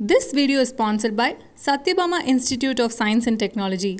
This video is sponsored by Satyabama Institute of Science and Technology.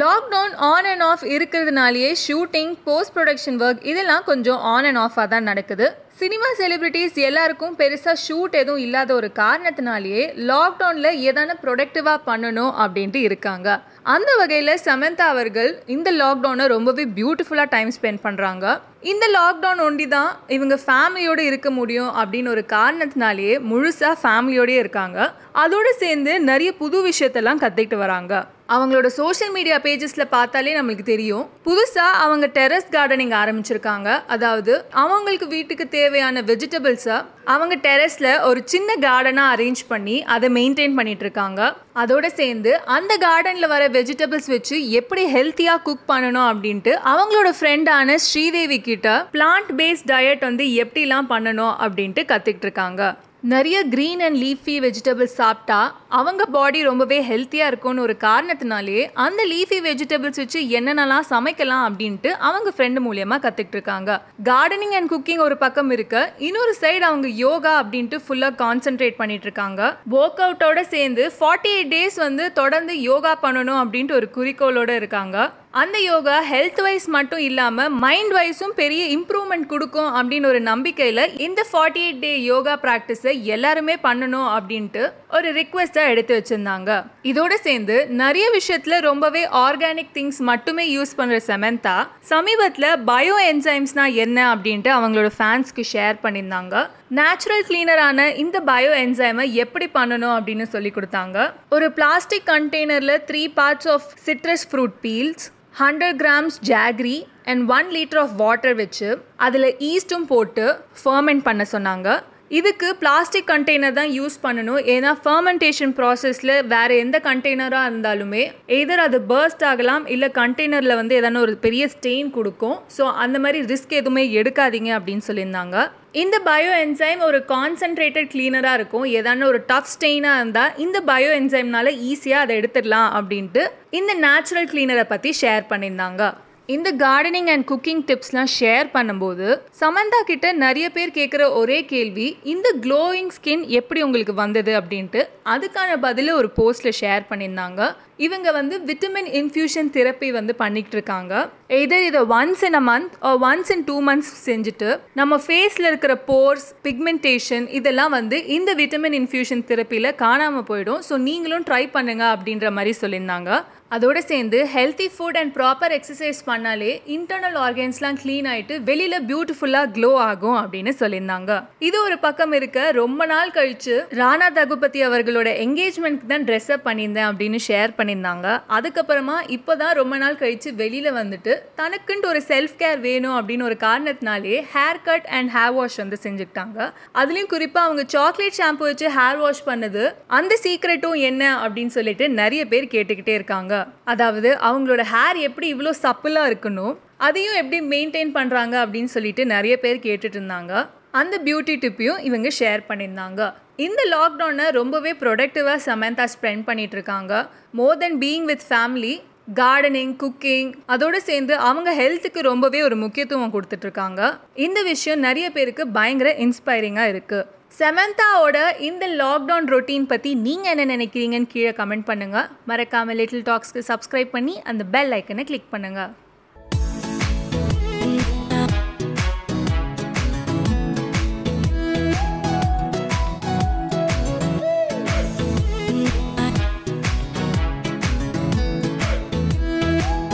Lockdown on and off இருக்கிறதுனாலேயே shooting post production work இதெல்லாம் கொஞ்சம் on and ஆஃபாக தான் நடக்குது. Cinema celebrities எல்லாருக்கும் பெருசாக shoot எதுவும் இல்லாத ஒரு காரணத்தினாலேயே லாக்டவுனில் ஏதான ப்ரொடக்டிவாக பண்ணணும் அப்படின்ட்டு இருக்காங்க. அந்த வகையில் சமந்தா அவர்கள் இந்த லாக்டவுனை ரொம்பவே பியூட்டிஃபுல்லாக டைம் ஸ்பெண்ட் பண்ணுறாங்க இந்த லாக்டவுன் ஒண்டி தான் இவங்க ஃபேமிலியோடு இருக்க முடியும் அப்படின்னு ஒரு காரணத்தினாலேயே முழுசாக ஃபேமிலியோடயே இருக்காங்க. அதோடு சேர்ந்து நிறைய புது விஷயத்தெல்லாம் கற்றுக்கிட்டு வராங்க. அவங்களோட சோஷியல் மீடியா பேஜஸில் பார்த்தாலே நம்மளுக்கு தெரியும். புதுசாக அவங்க டெரஸ் கார்டனிங் ஆரம்பிச்சிருக்காங்க. அதாவது அவங்களுக்கு வீட்டுக்கு தேவையான வெஜிடபிள்ஸை அவங்க டெரஸில் ஒரு சின்ன கார்டனாக அரேஞ்ச் பண்ணி அதை மெயின்டைன் பண்ணிட்டு இருக்காங்க. அதோட சேர்ந்து அந்த கார்டனில் வர வெஜிடபிள்ஸ் வச்சு எப்படி ஹெல்த்தியாக குக் பண்ணணும் அப்படின்ட்டு அவங்களோட ஃப்ரெண்டான ஸ்ரீதேவி கிட்ட பிளான்ட் பேஸ்ட் டயட் வந்து எப்படிலாம் பண்ணணும் அப்படின்ட்டு கற்றுக்கிட்டு இருக்காங்க. நிறைய க்ரீன் அண்ட் லீஃபி வெஜிடபிள்ஸ் சாப்பிட்டா அவங்க பாடி ரொம்பவே ஹெல்த்தியாக இருக்கும்னு ஒரு காரணத்தினாலே அந்த லீஃபி வெஜிடபிள்ஸ் வச்சு என்னென்னலாம் சமைக்கலாம் அப்படின்ட்டு அவங்க ஃப்ரெண்டு மூலியமாக கற்றுக்கிட்டு இருக்காங்க. கார்டனிங் அண்ட் குக்கிங் ஒரு பக்கம் இருக்க. இன்னொரு சைடு அவங்க யோகா அப்படின்ட்டு ஃபுல்லாக கான்சென்ட்ரேட் பண்ணிட்டு இருக்காங்க. ஒர்க் அவுட்டோட சேர்ந்து ஃபார்ட்டி எயிட் டேஸ் வந்து தொடர்ந்து யோகா பண்ணணும் அப்படின்ட்டு ஒரு குறிக்கோளோட இருக்காங்க. அந்த யோகா ஹெல்த் வைஸ் மட்டும் இல்லாமல் மைண்ட் வைஸும் பெரிய இம்ப்ரூவ்மெண்ட் கொடுக்கும் அப்படின்னு ஒரு நம்பிக்கையில் இந்த ஃபார்ட்டி எயிட் டே யோகா ப்ராக்டிஸை எல்லாருமே பண்ணணும் அப்படின்ட்டு ஒரு ரிக்வெஸ்ட்டை எடுத்து வச்சுருந்தாங்க. இதோடு சேர்ந்து நிறைய விஷயத்தில் ரொம்பவே ஆர்கானிக் திங்ஸ் மட்டுமே யூஸ் பண்ணுற செமந்தா சமீபத்தில் பயோ என்சைம்ஸ்னா என்ன அப்படின்ட்டு அவங்களோட ஃபேன்ஸ்க்கு ஷேர் பண்ணியிருந்தாங்க. நேச்சுரல் கிளீனரான இந்த பயோ என்சைமை எப்படி பண்ணணும் அப்படின்னு சொல்லி கொடுத்தாங்க. ஒரு பிளாஸ்டிக் கண்டெய்னரில் three parts of citrus fruit peels hundred grams jaggery and one litre of water வச்சு அதில் ஈஸ்ட்டும் போட்டு ஃபர்மெண்ட் பண்ண சொன்னாங்க. இதுக்கு பிளாஸ்டிக் கண்டெய்னர் தான் யூஸ் பண்ணணும். ஏன்னா ஃபர்மெண்டேஷன் ப்ராசஸில் வேறு எந்த கண்டெய்னராக இருந்தாலுமே எதர் அது பர்ஸ்ட் ஆகலாம் இல்லை கண்டெய்னரில் வந்து எதனா ஒரு பெரிய ஸ்டெயின் கொடுக்கும். ஸோ அந்த மாதிரி ரிஸ்க் எதுவுமே எடுக்காதீங்க அப்படின்னு சொல்லியிருந்தாங்க. இந்த பயோ என்சைம் ஒரு கான்சன்ட்ரேட்டட் கிளீனராக இருக்கும். ஏதான ஒரு டஃப் ஸ்டெயினாக இருந்தால் இந்த பயோ என்சைம்னால ஈஸியாக அதை எடுத்துடலாம் அப்படின்ட்டு இந்த நேச்சுரல் கிளீனரை பற்றி ஷேர் பண்ணியிருந்தாங்க. இந்த கார்டனிங் அண்ட் குக்கிங் டிப்ஸ்லாம் ஷேர் பண்ணும்போது சமந்தா கிட்ட நிறைய பேர் கேட்குற ஒரே கேள்வி இந்த க்ளோயிங் ஸ்கின் எப்படி உங்களுக்கு வந்தது அப்படின்ட்டு அதுக்கான பதிலை ஒரு போஸ்ட்டில் ஷேர் பண்ணியிருந்தாங்க. இவங்க வந்து விட்டமின் இன்ஃபியூஷன் தெரப்பி வந்து பண்ணிக்கிட்டு இருக்காங்க. எதர் இதை once in a month once in two months செஞ்சுட்டு நம்ம ஃபேஸில் இருக்கிற போர்ஸ் பிக்மெண்டேஷன் இதெல்லாம் வந்து இந்த விட்டமின் இன்ஃபியூஷன் தெரப்பியில் காணாமல் போயிடும். ஸோ நீங்களும் ட்ரை பண்ணுங்க அப்படின்ற மாதிரி சொல்லியிருந்தாங்க. அதோடு சேர்ந்து healthy food and proper exercise பண்ணாலே இன்டர்னல் ஆர்கன்ஸ்லாம் க்ளீன் ஆகிட்டு வெளியில் பியூட்டிஃபுல்லாக க்ளோ ஆகும் அப்படின்னு சொல்லியிருந்தாங்க. இது ஒரு பக்கம் இருக்க ரொம்ப நாள் கழிச்சு ராணா தகுபதி அவர்களோட என்கேஜ்மெண்ட்க்கு தான் ட்ரெஸ் அப் பண்ணியிருந்தேன் அப்படின்னு ஷேர் பண்ணியிருந்தாங்க. அதுக்கப்புறமா இப்போ தான் ரொம்ப நாள் கழித்து வெளியில் வந்துட்டு தனக்குன்ட்டு ஒரு செல்ஃப் கேர் வேணும் அப்படின்னு ஒரு காரணத்தினாலே hair cut and hair wash வந்து செஞ்சுக்கிட்டாங்க. அதுலேயும் குறிப்பாக அவங்க சாக்லேட் ஷாம்பு வச்சு ஹேர் வாஷ் பண்ணது அந்த சீக்ரெட்டும் என்ன அப்படின்னு சொல்லிட்டு நிறைய பேர் கேட்டுக்கிட்டே இருக்காங்க. அதாவது அவங்களோட ஹேர் எப்படி இவ்வளோ சப்பிளாக இருக்கணும் அதையும் எப்படி மெயின்டைன் பண்ணுறாங்க அப்படின்னு சொல்லிட்டு நிறைய பேர் கேட்டுட்டு இருந்தாங்க. அந்த பியூட்டி டிப்பையும் இவங்க ஷேர் பண்ணியிருந்தாங்க. இந்த லாக்டவுனை ரொம்பவே ப்ரொடக்டிவாக சமந்தா ஸ்பெண்ட் பண்ணிகிட்ருக்காங்க இருக்காங்க. More than being with family gardening cooking அதோடு சேர்ந்து அவங்க ஹெல்த்துக்கு ரொம்பவே ஒரு முக்கியத்துவம் கொடுத்துட்ருக்காங்க. இந்த விஷயம் நிறைய பேருக்கு பயங்கர இன்ஸ்பைரிங்காக இருக்குது செமந்தாவோட இந்த லாக்டவுன் ரொட்டீன் பற்றி நீங்கள் என்ன நினைக்கிறீங்கன்னு கீழே கமெண்ட் பண்ணுங்கள் மறக்காமல் லிட்டில் டாக்ஸ்க்கு சப்ஸ்கிரைப் பண்ணி அந்த பெல் ஐக்கனை கிளிக் பண்ணுங்கள்